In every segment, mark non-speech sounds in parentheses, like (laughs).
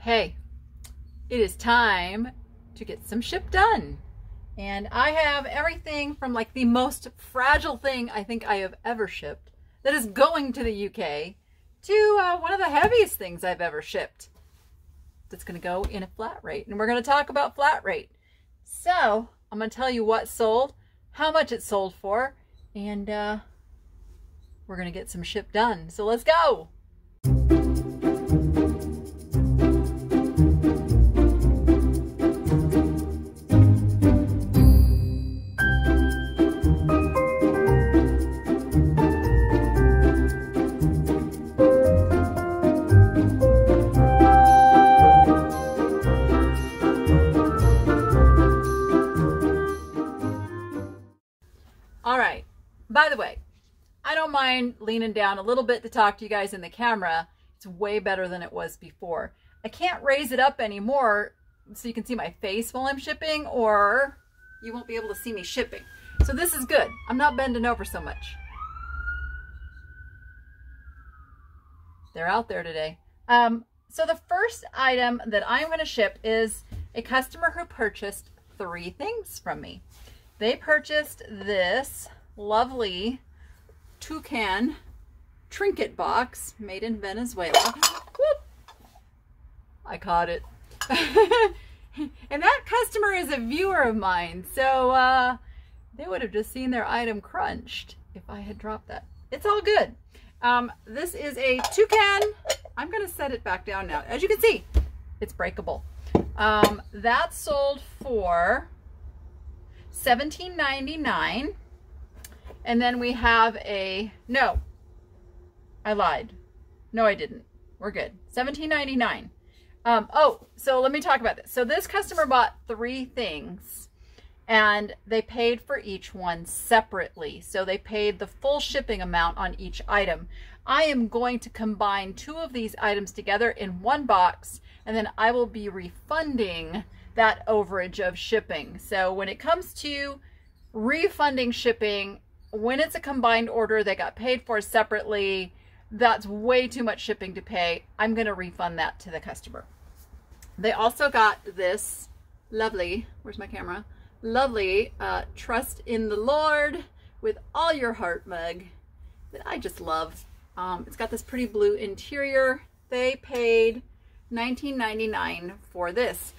Hey, it is time to get some ship done. And I have everything from like the most fragile thing I think I have ever shipped that is going to the UK to uh, one of the heaviest things I've ever shipped that's going to go in a flat rate. And we're going to talk about flat rate. So I'm going to tell you what sold, how much it sold for, and uh, we're going to get some ship done. So let's go. By the way, I don't mind leaning down a little bit to talk to you guys in the camera. It's way better than it was before. I can't raise it up anymore so you can see my face while I'm shipping or you won't be able to see me shipping. So this is good. I'm not bending over so much. They're out there today. Um, so the first item that I'm going to ship is a customer who purchased three things from me. They purchased this lovely toucan trinket box made in Venezuela. Whoop. I caught it. (laughs) and that customer is a viewer of mine. So uh, they would have just seen their item crunched if I had dropped that. It's all good. Um, this is a toucan. I'm going to set it back down now. As you can see, it's breakable. Um, that sold for $17.99. And then we have a, no, I lied. No, I didn't. We're good. $17.99. Um, oh, so let me talk about this. So this customer bought three things and they paid for each one separately. So they paid the full shipping amount on each item. I am going to combine two of these items together in one box and then I will be refunding that overage of shipping. So when it comes to refunding shipping, when it's a combined order that got paid for separately, that's way too much shipping to pay. I'm going to refund that to the customer. They also got this lovely, where's my camera? Lovely uh, Trust in the Lord with all your heart mug that I just love. Um, it's got this pretty blue interior. They paid $19.99 for this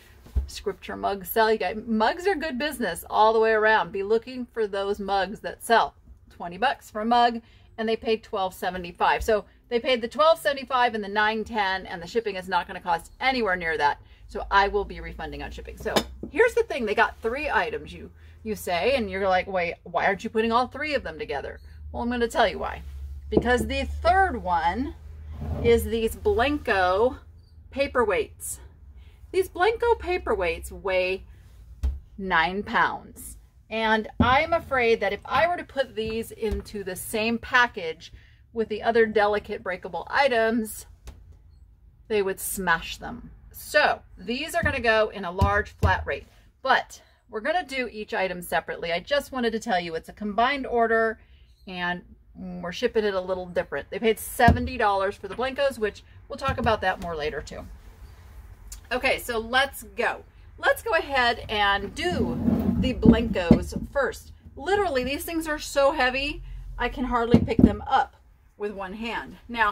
scripture mug sell you guys mugs are good business all the way around be looking for those mugs that sell 20 bucks for a mug and they paid 12.75 so they paid the 12.75 and the 9.10 and the shipping is not going to cost anywhere near that. So i will be refunding on shipping. So here's the thing they got three items you you say and you're like wait why aren't you putting all three of them together? Well i'm going to tell you why. Because the third one is these Blenko paperweights. These Blenko paperweights weigh nine pounds. And I'm afraid that if I were to put these into the same package with the other delicate breakable items, they would smash them. So these are gonna go in a large flat rate, but we're gonna do each item separately. I just wanted to tell you it's a combined order and we're shipping it a little different. They paid $70 for the Blenkos, which we'll talk about that more later too. Okay, so let's go. Let's go ahead and do the Blenkos first. Literally, these things are so heavy, I can hardly pick them up with one hand. Now,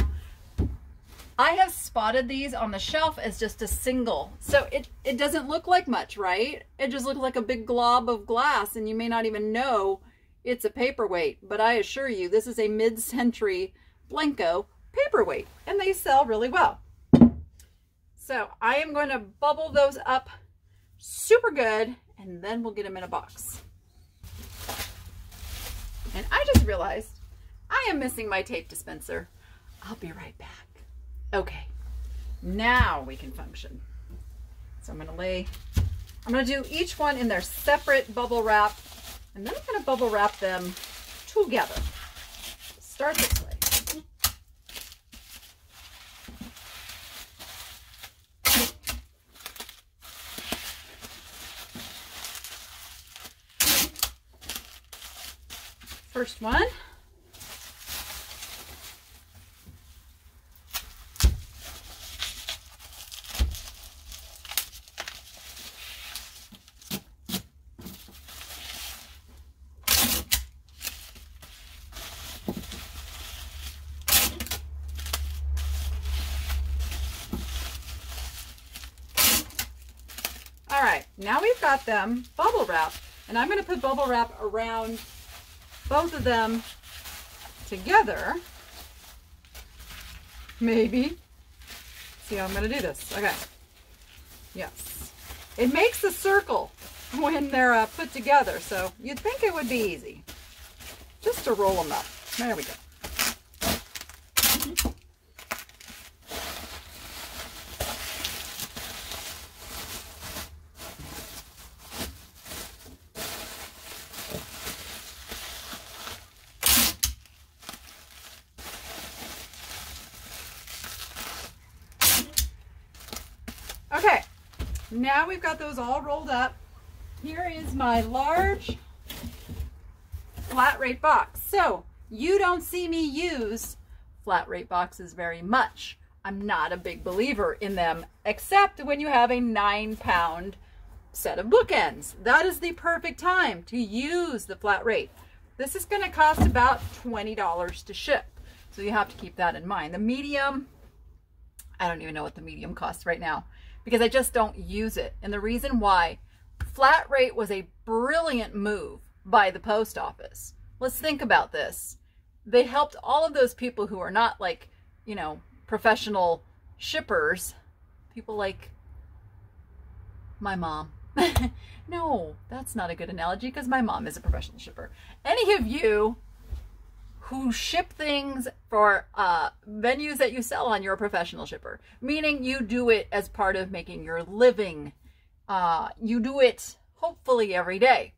I have spotted these on the shelf as just a single. So it, it doesn't look like much, right? It just looks like a big glob of glass and you may not even know it's a paperweight. But I assure you, this is a mid-century Blenko paperweight and they sell really well. So I am going to bubble those up super good and then we'll get them in a box. And I just realized I am missing my tape dispenser. I'll be right back. Okay, now we can function. So I'm gonna lay, I'm gonna do each one in their separate bubble wrap and then I'm gonna bubble wrap them together. Start this way. first one. All right, now we've got them bubble wrap, and I'm gonna put bubble wrap around both of them together. Maybe. See how I'm going to do this. Okay. Yes. It makes a circle when they're uh, put together, so you'd think it would be easy. Just to roll them up. There we go. Okay, now we've got those all rolled up. Here is my large flat rate box. So you don't see me use flat rate boxes very much. I'm not a big believer in them, except when you have a nine pound set of bookends. That is the perfect time to use the flat rate. This is going to cost about $20 to ship. So you have to keep that in mind. The medium, I don't even know what the medium costs right now because I just don't use it. And the reason why, flat rate was a brilliant move by the post office. Let's think about this. They helped all of those people who are not like, you know, professional shippers, people like my mom. (laughs) no, that's not a good analogy because my mom is a professional shipper. Any of you who ship things for uh, venues that you sell on, you're a professional shipper, meaning you do it as part of making your living. Uh, you do it hopefully every day.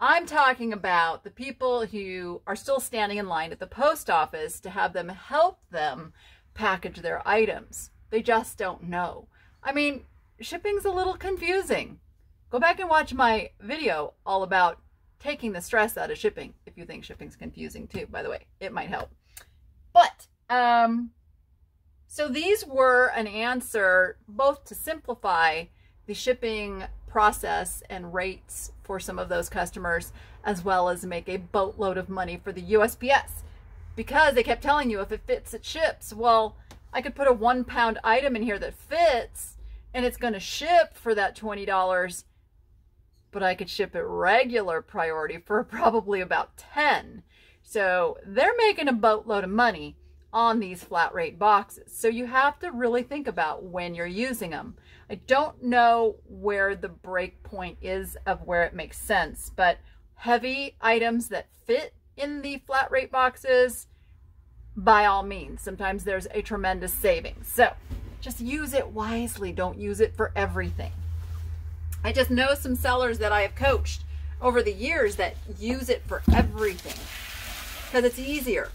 I'm talking about the people who are still standing in line at the post office to have them help them package their items. They just don't know. I mean, shipping's a little confusing. Go back and watch my video all about taking the stress out of shipping. If you think shipping's confusing too, by the way, it might help. But, um, so these were an answer both to simplify the shipping process and rates for some of those customers, as well as make a boatload of money for the USPS. Because they kept telling you if it fits, it ships. Well, I could put a one pound item in here that fits and it's going to ship for that $20 but I could ship it regular priority for (laughs) probably about 10. So they're making a boatload of money on these flat rate boxes. So you have to really think about when you're using them. I don't know where the break point is of where it makes sense, but heavy items that fit in the flat rate boxes, by all means, sometimes there's a tremendous savings. So just use it wisely. Don't use it for everything. I just know some sellers that I have coached over the years that use it for everything because it's easier,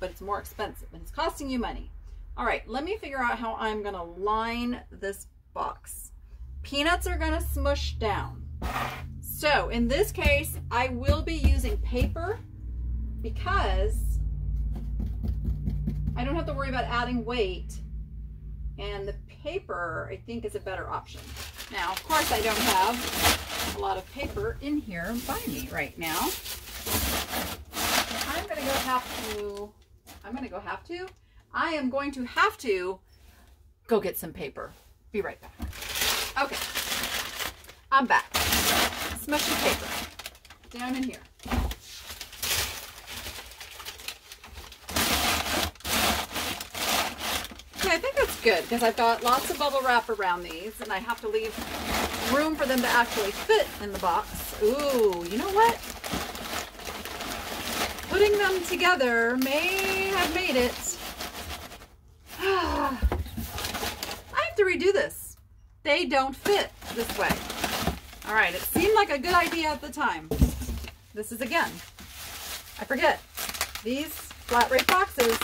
but it's more expensive and it's costing you money. All right, let me figure out how I'm gonna line this box. Peanuts are gonna smush down. So in this case, I will be using paper because I don't have to worry about adding weight and the paper, I think, is a better option. Now, of course, I don't have a lot of paper in here by me right now. I'm going to go have to, I'm going to go have to, I am going to have to go get some paper. Be right back. Okay, I'm back. Smushy paper down in here. Okay, I think that's good because I've got lots of bubble wrap around these and I have to leave room for them to actually fit in the box. Ooh, you know what? Putting them together may have made it. (sighs) I have to redo this. They don't fit this way. All right, it seemed like a good idea at the time. This is again, I forget. These flat rate boxes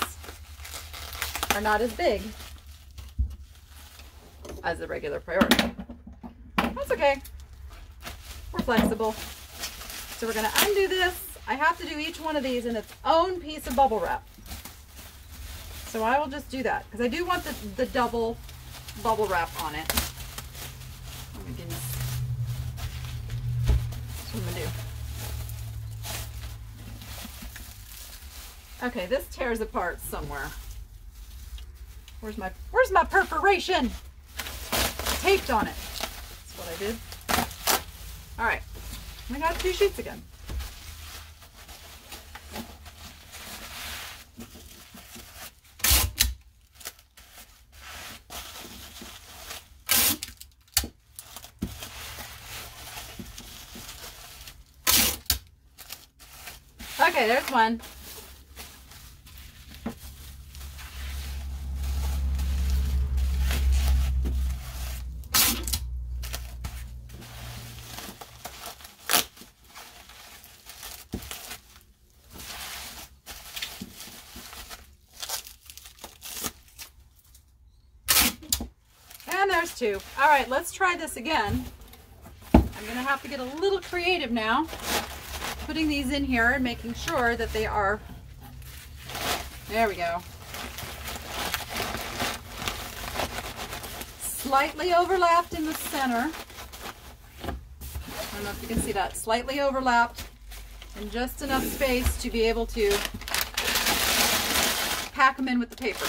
are not as big as the regular priority. That's okay. We're flexible. So we're going to undo this. I have to do each one of these in its own piece of bubble wrap. So I will just do that because I do want the, the double bubble wrap on it. Oh my goodness. That's what I'm going to do. Okay, this tears apart somewhere. Where's my, where's my perforation? Taped on it. That's what I did. All right, oh I got two sheets again. Okay, there's one. And there's two. All right, let's try this again. I'm gonna have to get a little creative now putting these in here and making sure that they are, there we go, slightly overlapped in the center. I don't know if you can see that, slightly overlapped and just enough space to be able to pack them in with the paper.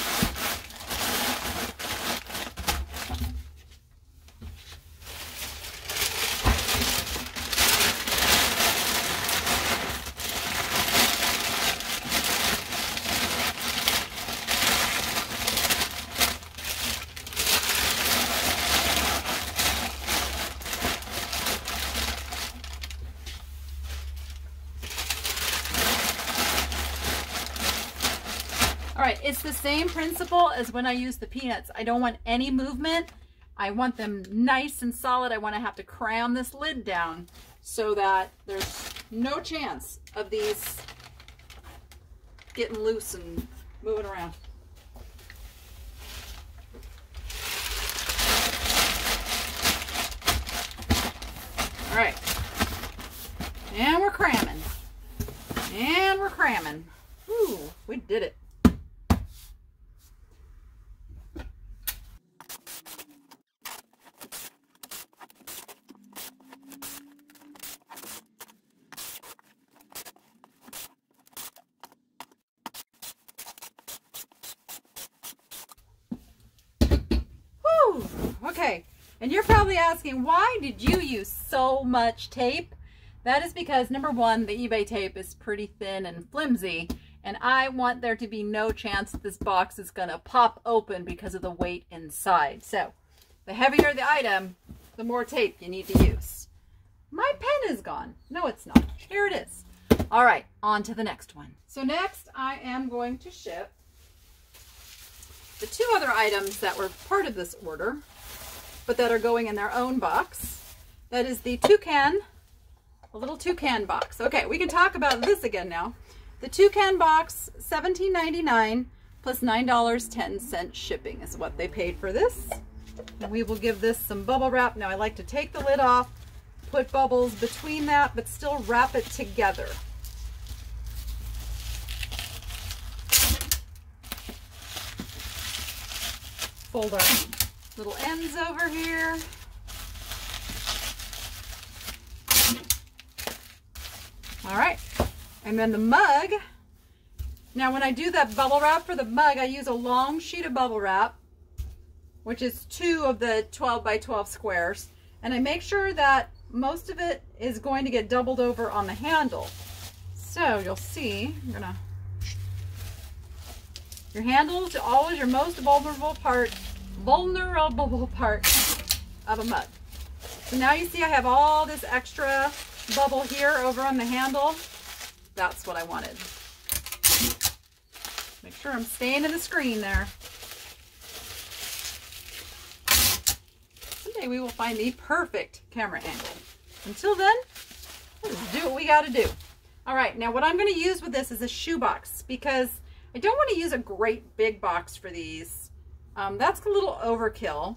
All right, it's the same principle as when I use the peanuts. I don't want any movement. I want them nice and solid. I want to have to cram this lid down so that there's no chance of these getting loose and moving around. All right, and we're cramming, and we're cramming. Ooh, we did it. Whew. Okay, and you're probably asking, why did you use so much tape? That is because number one, the eBay tape is pretty thin and flimsy, and I want there to be no chance that this box is gonna pop open because of the weight inside. So, the heavier the item, the more tape you need to use. My pen is gone. No, it's not. Here it is. All right, on to the next one. So next, I am going to ship the two other items that were part of this order, but that are going in their own box. That is the toucan, a little toucan box. Okay, we can talk about this again now. The toucan box, $17.99 plus $9.10 shipping is what they paid for this. And we will give this some bubble wrap. Now I like to take the lid off, put bubbles between that, but still wrap it together. Fold our little ends over here. All right, and then the mug. Now when I do that bubble wrap for the mug, I use a long sheet of bubble wrap, which is two of the 12 by 12 squares. And I make sure that most of it is going to get doubled over on the handle. So you'll see, I'm gonna, your handle is always your most vulnerable part, vulnerable part of a mug. So now you see I have all this extra bubble here over on the handle. That's what I wanted. Make sure I'm staying in the screen there. Someday we will find the perfect camera angle. Until then, let's do what we got to do. All right, now what I'm to use with this is a shoebox because I don't want to use a great big box for these. Um, that's a little overkill,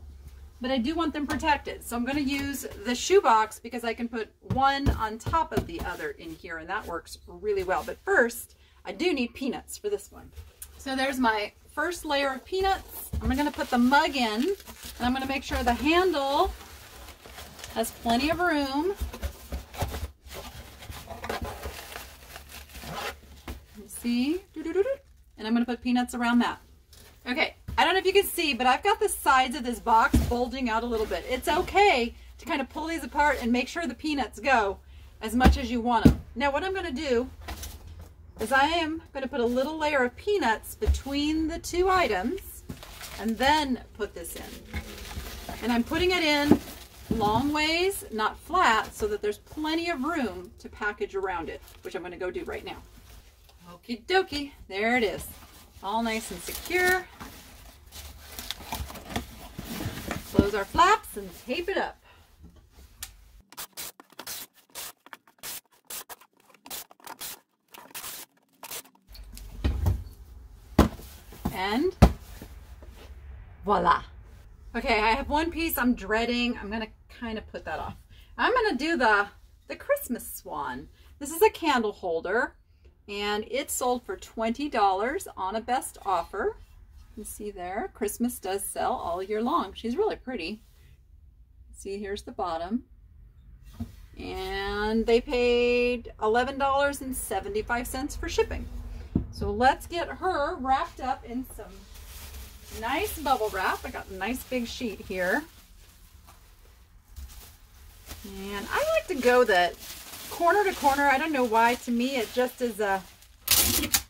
but I do want them protected. So I'm going to use the shoebox because I can put one on top of the other in here and that works really well. But first, I do need peanuts for this one. So there's my first layer of peanuts. I'm going to put the mug in and I'm going to make sure the handle has plenty of room. See? And I'm going to put peanuts around that. Okay, I don't know if you can see, but I've got the sides of this box bulging out a little bit. It's okay to kind of pull these apart and make sure the peanuts go as much as you want them. Now what I'm going to do is I am going to put a little layer of peanuts between the two items and then put this in. And I'm putting it in long ways, not flat, so that there's plenty of room to package around it, which I'm going to go do right now. Okie dokie, there it is. All nice and secure. Close our flaps and tape it up. And voila. Okay, I have one piece I'm dreading. I'm to kind of put that off. I'm to do the, the Christmas swan. This is a candle holder and it sold for $20 on a best offer. See there, Christmas does sell all year long. She's really pretty. See, here's the bottom. And they paid $11.75 for shipping. So let's get her wrapped up in some nice bubble wrap. I got a nice big sheet here. And I like to go that corner to corner. I don't know why. To me, it just is a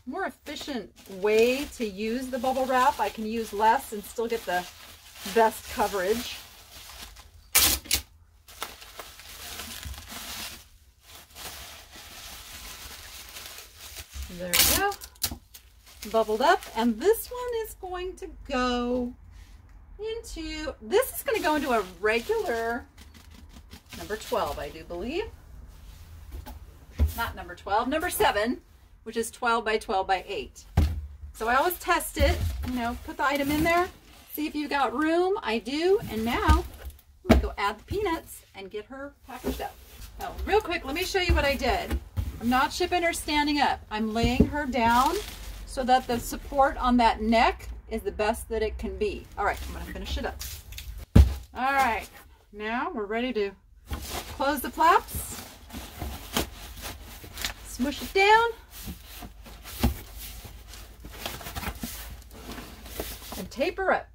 more efficient way to use the bubble wrap. I can use less and still get the best coverage. There we go. Bubbled up. And this one is going to go into, this is going to go into a regular number 12, I do believe. Not number 12, number 7, which is 12 by 12 by 8. So I always test it, you know, put the item in there, see if you've got room. I do. And now I'm going to go add the peanuts and get her packaged up. Oh, real quick, let me show you what I did. I'm not shipping her standing up. I'm laying her down so that the support on that neck is the best that it can be. All right, I'm going to finish it up. All right, now we're ready to Close the flaps. Smush it down. Taper it.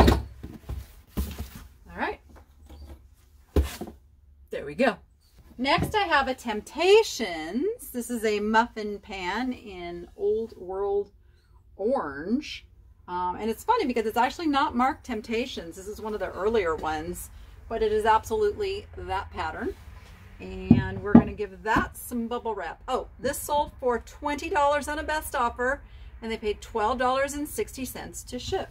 All right. There we go. Next I have a Temptations. This is a muffin pan in Old World Orange. Um, and it's funny because it's actually not marked Temptations. This is one of the earlier ones, but it is absolutely that pattern. And we're going to give that some bubble wrap. Oh, this sold for $20 on a best offer, and they paid $12.60 to ship.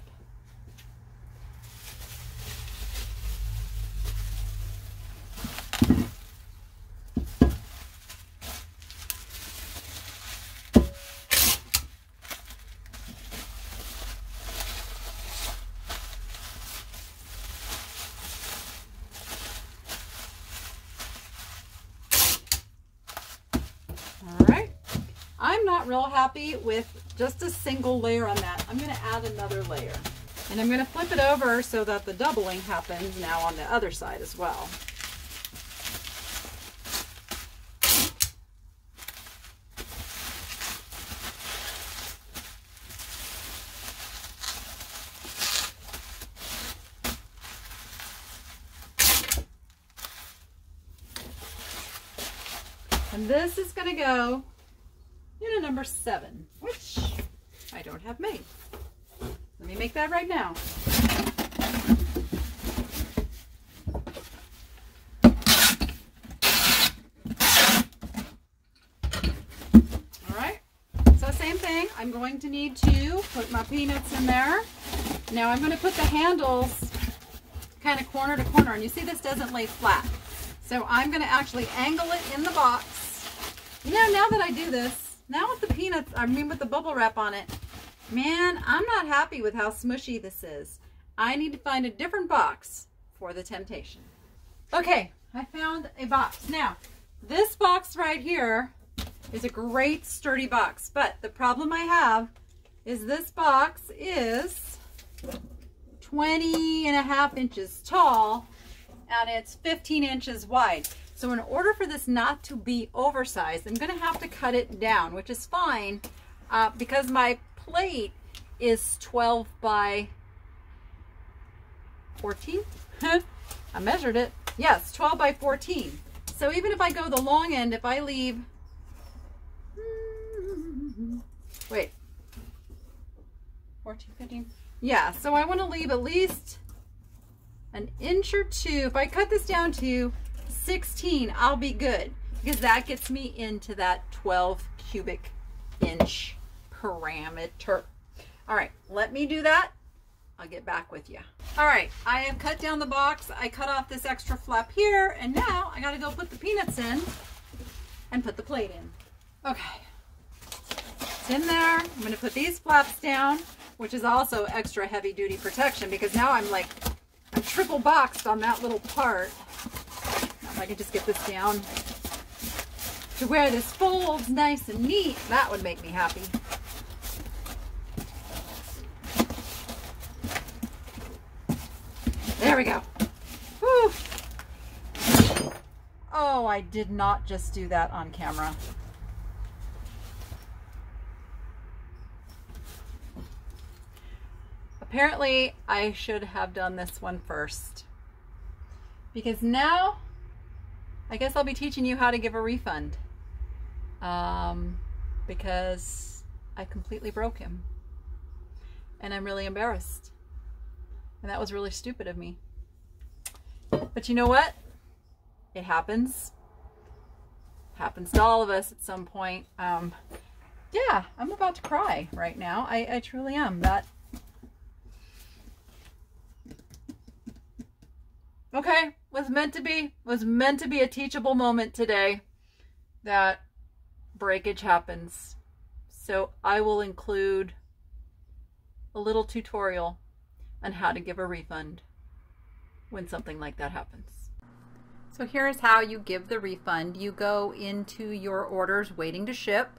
real happy with just a single layer on that. I'm going to add another layer. And I'm going to flip it over so that the doubling happens now on the other side as well. And this is going to go number seven, which I don't have made. Let me make that right now. All right, so same thing. I'm going to need to put my peanuts in there. Now I'm going to put the handles kind of corner to corner, and you see this doesn't lay flat. So I'm going to actually angle it in the box. You know, now that I do this, now with the peanuts, I mean with the bubble wrap on it, man, I'm not happy with how smushy this is. I need to find a different box for the Temptation. Okay, I found a box. Now, this box right here is a great sturdy box, but the problem I have is this box is 20 and a half inches tall and it's 15 inches wide. So in order for this not to be oversized, I'm going to have to cut it down, which is fine. uh, because my plate is 12 by 14. (laughs) I measured it. Yes, 12 by 14. So even if I go the long end, if I leave, (laughs) wait, 14, 15. Yeah, so I want to leave at least an inch or two. If I cut this down to 16, I'll be good because that gets me into that 12 cubic inch parameter. All right, let me do that. I'll get back with you. All right, I have cut down the box. I cut off this extra flap here, and now I gotta go put the peanuts in and put the plate in. Okay, it's in there. I'm gonna put these flaps down, which is also extra heavy duty protection because now I'm like, I'm triple boxed on that little part. If I could just get this down to where this folds nice and neat, that would make me happy. There we go. Whew. Oh, I did not just do that on camera. Apparently, I should have done this one first. Because now, I guess I'll be teaching you how to give a refund. Um, because I completely broke him. And I'm really embarrassed. And that was really stupid of me. But you know what? It happens. Happens to all of us at some point. Um, yeah, I'm about to cry right now. I, I truly am. That Okay, was meant to be was meant to be a teachable moment today that breakage happens. So I will include a little tutorial on how to give a refund when something like that happens. So here's how you give the refund. You go into your orders waiting to ship,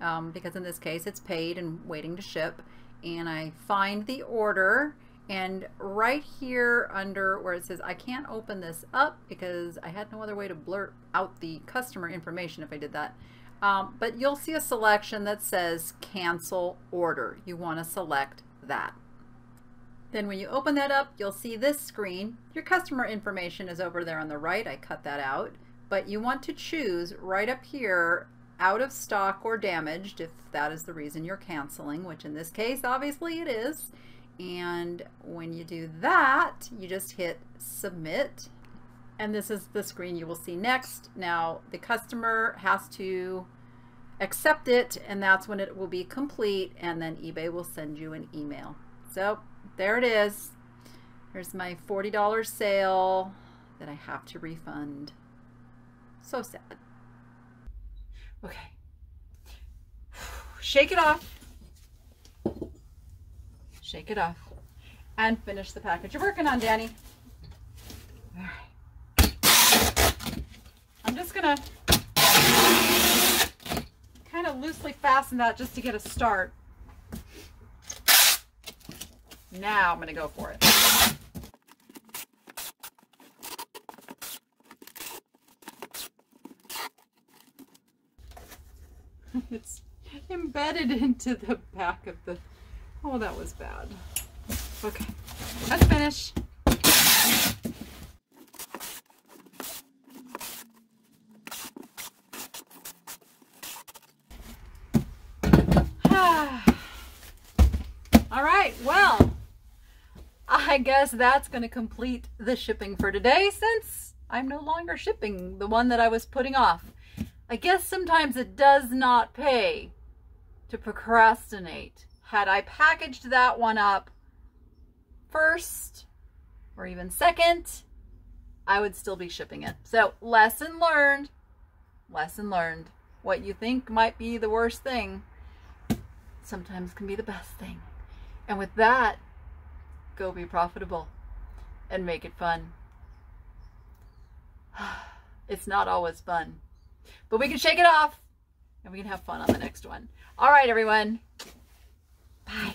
um, because in this case it's paid and waiting to ship, and I find the order and right here under where it says I can't open this up because I had no other way to blurt out the customer information if I did that. Um, but you'll see a selection that says cancel order. You want to select that. Then when you open that up, you'll see this screen. Your customer information is over there on the right. I cut that out. But you want to choose right up here out of stock or damaged if that is the reason you're canceling, which in this case obviously it is. And when you do that, you just hit submit. And this is the screen you will see next. Now the customer has to accept it and that's when it will be complete and then eBay will send you an email. So there it is. Here's my $40 sale that I have to refund. So sad. Okay. (sighs) Shake it off shake it off, and finish the package you're working on, Danny. I'm just gonna kind of loosely fasten that just to get a start. Now I'm gonna go for it. (laughs) it's embedded into the back of the Oh, that was bad. Okay, let's finish. (sighs) All right, well, I guess that's going to complete the shipping for today since I'm no longer shipping the one that I was putting off. I guess sometimes it does not pay to procrastinate had I packaged that one up first or even second, I would still be shipping it. So lesson learned, lesson learned. What you think might be the worst thing sometimes can be the best thing. And with that, go be profitable and make it fun. (sighs) It's not always fun, but we can shake it off and we can have fun on the next one. All right, everyone. Bye.